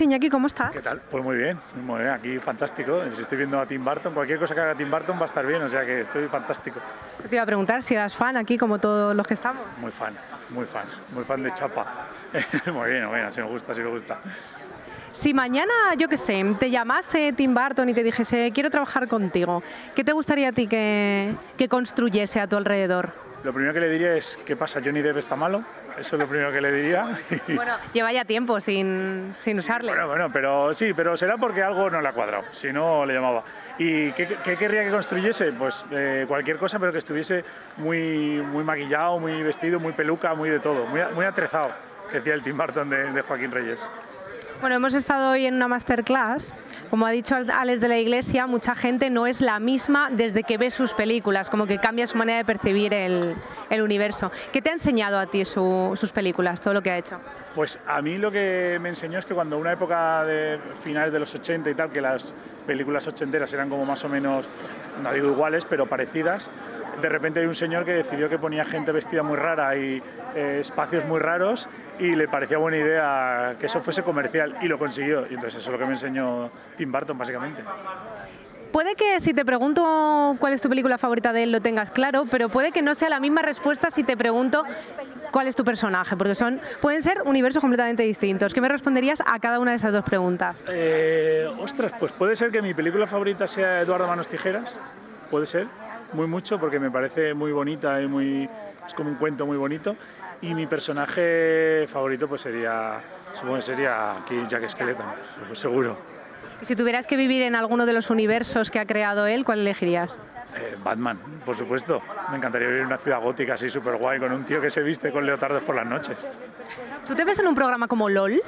Iñaki, ¿cómo estás? ¿Qué tal? Pues muy bien, muy bien, aquí fantástico. Si estoy viendo a Tim Burton, cualquier cosa que haga Tim Burton va a estar bien, o sea que estoy fantástico. Te iba a preguntar si eras fan aquí, como todos los que estamos. Muy fan, muy fan, muy fan de Chapa. muy bien, muy bien, así me gusta, así me gusta. Si mañana, yo qué sé, te llamase Tim Burton y te dijese, quiero trabajar contigo, ¿qué te gustaría a ti que, que construyese a tu alrededor? Lo primero que le diría es, ¿qué pasa? ¿Johnny Depp está malo? Eso es lo primero que le diría. Bueno, lleva ya tiempo sin, sin usarle. Bueno, bueno, pero sí, pero será porque algo no le ha cuadrado, si no le llamaba. ¿Y qué, qué querría que construyese? Pues eh, cualquier cosa, pero que estuviese muy, muy maquillado, muy vestido, muy peluca, muy de todo, muy, muy atrezado, decía el Tim Burton de, de Joaquín Reyes. Bueno, hemos estado hoy en una masterclass. Como ha dicho Alex de la Iglesia, mucha gente no es la misma desde que ve sus películas, como que cambia su manera de percibir el, universo. ¿Qué te ha enseñado a ti su, sus películas, todo lo que ha hecho? Pues a mí lo que me enseñó es que cuando una época de finales de los 80 y tal, que las películas ochenteras eran como más o menos, no digo iguales, pero parecidas, de repente hay un señor que decidió que ponía gente vestida muy rara y eh, espacios muy raros y le parecía buena idea que eso fuese comercial y lo consiguió. Y entonces eso es lo que me enseñó Tim Burton básicamente. Puede que si te pregunto cuál es tu película favorita de él lo tengas claro, pero puede que no sea la misma respuesta si te pregunto cuál es tu personaje, porque son pueden ser universos completamente distintos. ¿Qué me responderías a cada una de esas dos preguntas? Eh, ostras, pues puede ser que mi película favorita sea Eduardo Manos Tijeras, puede ser, muy mucho porque me parece muy bonita y muy es como un cuento muy bonito y mi personaje favorito pues sería supongo que sería aquí Jack Skeleton, pues seguro. Si tuvieras que vivir en alguno de los universos que ha creado él, ¿cuál elegirías? Eh, Batman, por supuesto. Me encantaría vivir en una ciudad gótica así súper guay con un tío que se viste con leotardos por las noches. ¿Tú te ves en un programa como LOL?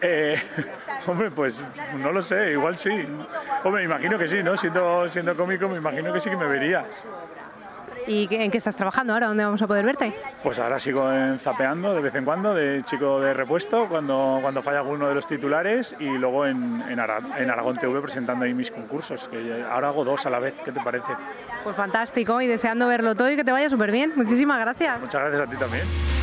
Eh, hombre, pues no lo sé, igual sí. Hombre, me imagino que sí, ¿no? Siendo, siendo cómico, me imagino que sí que me vería. ¿Y en qué estás trabajando ahora? ¿Dónde vamos a poder verte? Pues ahora sigo en zapeando de vez en cuando, de chico de repuesto, cuando, cuando falla alguno de los titulares, y luego en, en, Ara, en Aragón TV presentando ahí mis concursos, que ahora hago dos a la vez, ¿qué te parece? Pues fantástico, y deseando verlo todo y que te vaya súper bien. Muchísimas gracias. Muchas gracias a ti también.